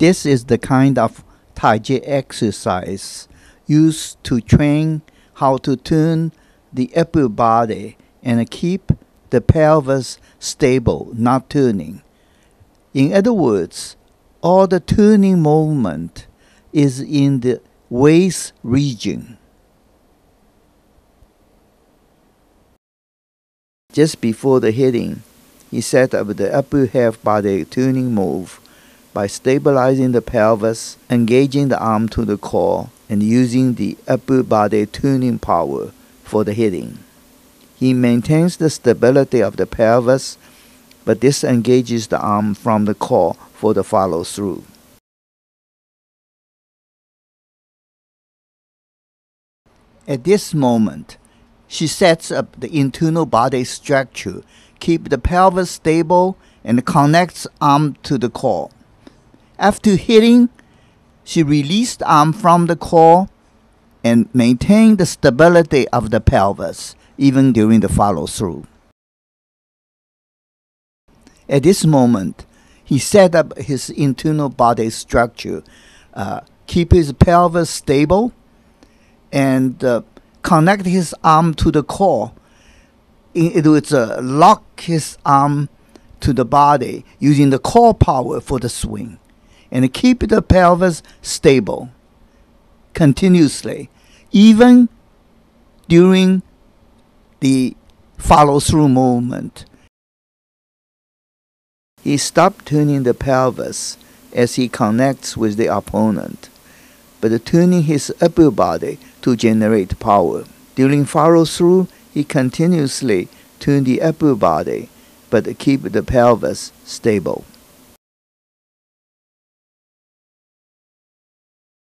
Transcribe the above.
This is the kind of Tai Chi exercise used to train how to turn the upper body and keep the pelvis stable, not turning. In other words, all the turning movement is in the waist region. Just before the hitting, he set up the upper half body turning move by stabilizing the pelvis, engaging the arm to the core, and using the upper body tuning power for the hitting. He maintains the stability of the pelvis but disengages the arm from the core for the follow through. At this moment, she sets up the internal body structure, keep the pelvis stable, and connects arm to the core. After hitting, she released arm from the core and maintained the stability of the pelvis even during the follow through. At this moment, he set up his internal body structure, uh, keep his pelvis stable, and uh, connect his arm to the core. It would uh, lock his arm to the body using the core power for the swing, and keep the pelvis stable continuously, even during the follow through movement. He stopped turning the pelvis as he connects with the opponent, but turning his upper body to generate power. During follow through, he continuously turned the upper body, but keep the pelvis stable.